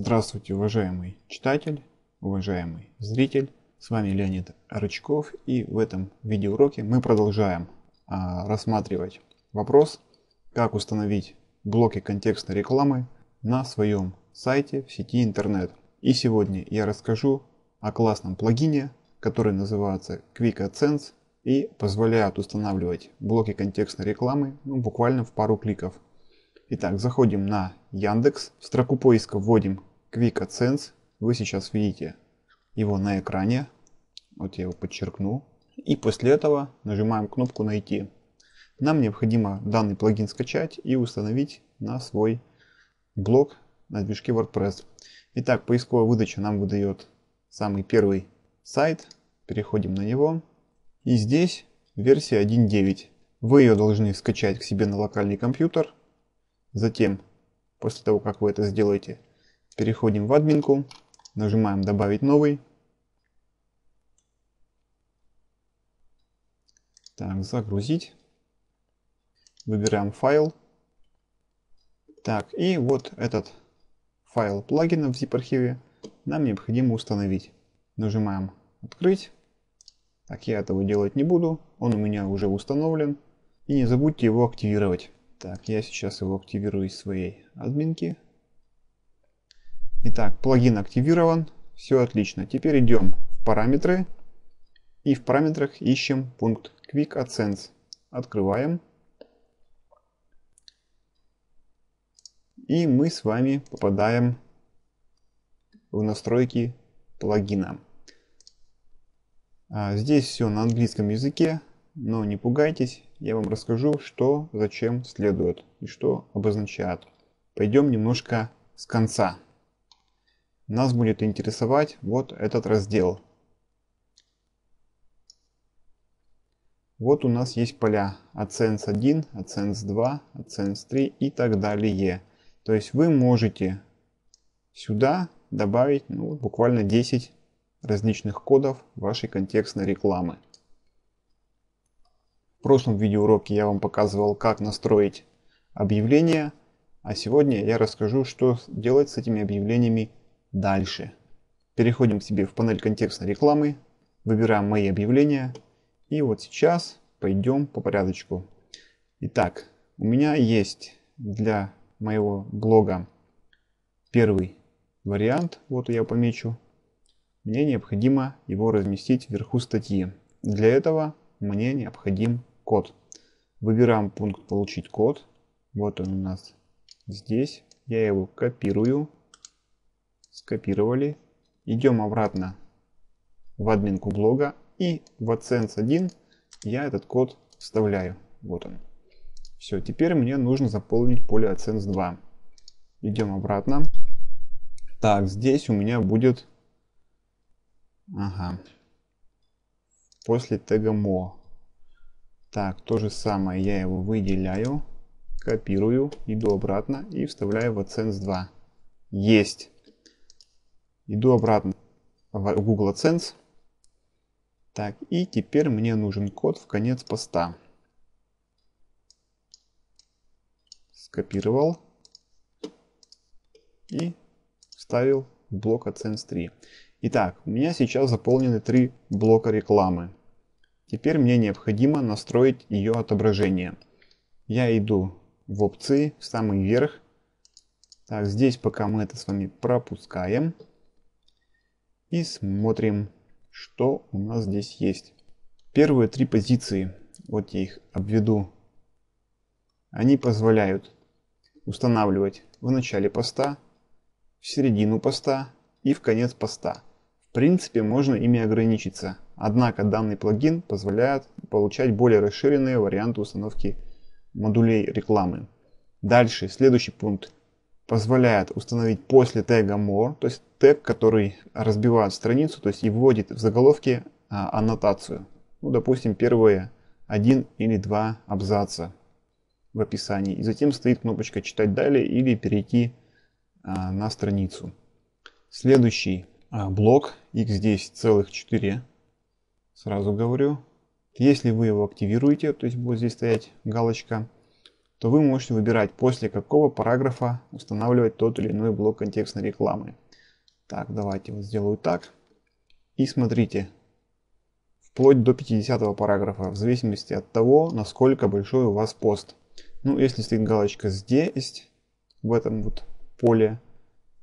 Здравствуйте, уважаемый читатель, уважаемый зритель. С вами Леонид Рычков и в этом видеоуроке мы продолжаем а, рассматривать вопрос, как установить блоки контекстной рекламы на своем сайте в сети интернет. И сегодня я расскажу о классном плагине, который называется Quick AdSense и позволяет устанавливать блоки контекстной рекламы ну, буквально в пару кликов. Итак, заходим на Яндекс, в строку поиска вводим Quick AdSense, вы сейчас видите его на экране, вот я его подчеркну, и после этого нажимаем кнопку «Найти». Нам необходимо данный плагин скачать и установить на свой блок на движке WordPress. Итак, поисковая выдача нам выдает самый первый сайт. Переходим на него. И здесь версия 1.9. Вы ее должны скачать к себе на локальный компьютер. Затем, после того, как вы это сделаете, переходим в админку, нажимаем «Добавить новый». Так, загрузить. Выбираем файл. Так, и вот этот файл плагина в zip-архиве нам необходимо установить. Нажимаем «Открыть». Так, я этого делать не буду, он у меня уже установлен. И не забудьте его активировать. Так, я сейчас его активирую из своей админки. Итак, плагин активирован, все отлично. Теперь идем в параметры и в параметрах ищем пункт Quick AdSense. Открываем. И мы с вами попадаем в настройки плагина. А здесь все на английском языке, но не пугайтесь, я вам расскажу, что зачем следует и что обозначает. Пойдем немножко с конца. Нас будет интересовать вот этот раздел. Вот у нас есть поля AdSense 1, AdSense 2, AdSense 3 и так далее. То есть вы можете сюда добавить ну, буквально 10 различных кодов вашей контекстной рекламы. В прошлом видеоуроке я вам показывал, как настроить объявления, а сегодня я расскажу, что делать с этими объявлениями дальше. Переходим к себе в панель контекстной рекламы, выбираем мои объявления и вот сейчас пойдем по порядочку. Итак, у меня есть для моего блога первый вариант, вот я помечу. Мне необходимо его разместить вверху статьи. Для этого мне необходим код. Выбираем пункт «Получить код». Вот он у нас здесь. Я его копирую. Скопировали. Идем обратно в админку блога. И в AdSense 1 я этот код вставляю. Вот он. Все, теперь мне нужно заполнить поле AdSense 2. Идем обратно. Так, здесь у меня будет... Ага. После тега mo. Так, то же самое я его выделяю, копирую, иду обратно и вставляю в AdSense 2. Есть. Иду обратно в Google AdSense. Так, и теперь мне нужен код в конец поста. скопировал и вставил в блок AdSense 3. Итак, у меня сейчас заполнены три блока рекламы. Теперь мне необходимо настроить ее отображение. Я иду в опции, в самый верх. Так, здесь пока мы это с вами пропускаем. И смотрим, что у нас здесь есть. Первые три позиции, вот я их обведу, они позволяют устанавливать в начале поста, в середину поста и в конец поста. В принципе, можно ими ограничиться. Однако данный плагин позволяет получать более расширенные варианты установки модулей рекламы. Дальше, следующий пункт позволяет установить после тега more, то есть тег, который разбивает страницу, то есть и вводит в заголовке а, аннотацию. Ну, допустим, первые один или два абзаца в описании. И затем стоит кнопочка «Читать далее» или «Перейти а, на страницу». Следующий а, блок, их здесь целых 4, сразу говорю. Если вы его активируете, то есть будет здесь стоять галочка, то вы можете выбирать, после какого параграфа устанавливать тот или иной блок контекстной рекламы. Так, давайте вот сделаю так. И смотрите, вплоть до 50 параграфа, в зависимости от того, насколько большой у вас пост. Ну, если стоит галочка здесь, в этом вот поле,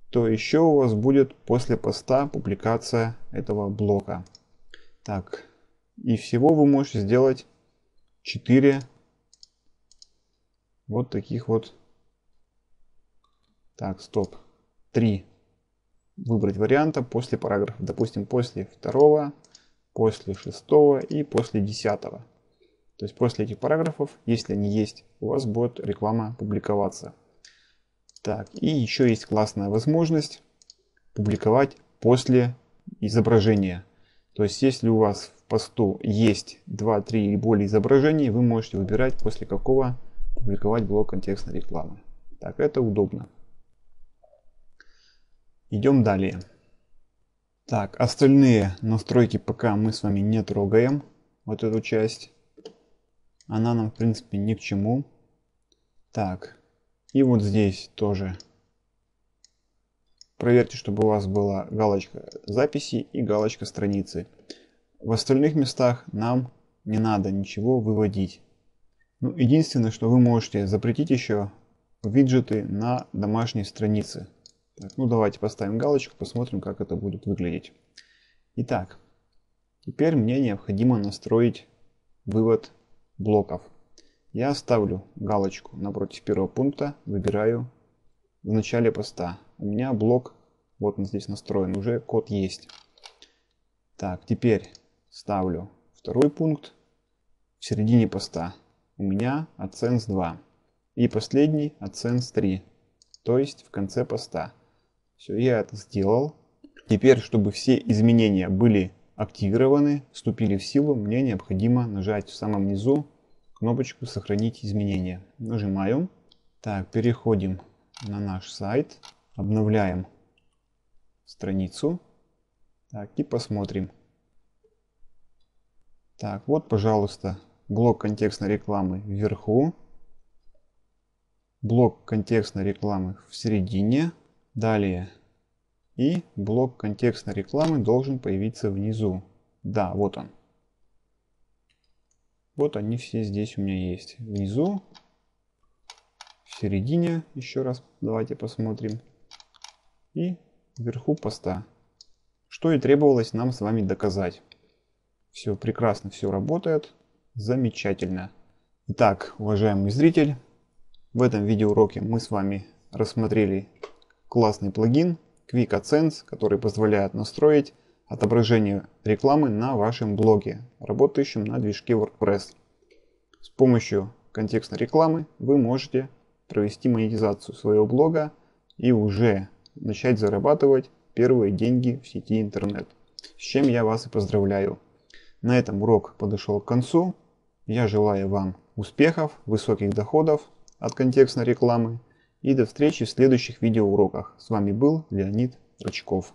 то еще у вас будет после поста публикация этого блока. Так, и всего вы можете сделать 4 вот таких вот. Так, стоп. 3. Выбрать варианта после параграфа. Допустим, после второго, после шестого и после десятого. То есть после этих параграфов, если они есть, у вас будет реклама публиковаться. Так, и еще есть классная возможность публиковать после изображения. То есть если у вас в посту есть 2, 3 или более изображений, вы можете выбирать после какого публиковать блок контекстной рекламы. Так, это удобно. Идем далее. Так, остальные настройки пока мы с вами не трогаем. Вот эту часть. Она нам, в принципе, ни к чему. Так, и вот здесь тоже. Проверьте, чтобы у вас была галочка записи и галочка страницы. В остальных местах нам не надо ничего выводить. Ну, единственное, что вы можете запретить еще виджеты на домашней странице. Так, ну давайте поставим галочку, посмотрим, как это будет выглядеть. Итак, теперь мне необходимо настроить вывод блоков. Я ставлю галочку напротив первого пункта, выбираю в начале поста. У меня блок, вот он здесь настроен, уже код есть. Так, теперь ставлю второй пункт в середине поста у меня AdSense 2. И последний AdSense 3, то есть в конце поста. Все, я это сделал. Теперь, чтобы все изменения были активированы, вступили в силу, мне необходимо нажать в самом низу кнопочку «Сохранить изменения». Нажимаю. Так, переходим на наш сайт, обновляем страницу. Так, и посмотрим. Так, вот, пожалуйста, блок контекстной рекламы вверху, блок контекстной рекламы в середине, далее и блок контекстной рекламы должен появиться внизу. Да, вот он. Вот они все здесь у меня есть. Внизу, в середине, еще раз давайте посмотрим. И вверху поста. Что и требовалось нам с вами доказать. Все прекрасно, все работает. Замечательно. Итак, уважаемый зритель, в этом видеоуроке мы с вами рассмотрели классный плагин Quick AdSense, который позволяет настроить отображение рекламы на вашем блоге, работающем на движке WordPress. С помощью контекстной рекламы вы можете провести монетизацию своего блога и уже начать зарабатывать первые деньги в сети интернет. С чем я вас и поздравляю. На этом урок подошел к концу. Я желаю вам успехов, высоких доходов от контекстной рекламы и до встречи в следующих видеоуроках. С вами был Леонид Рычков.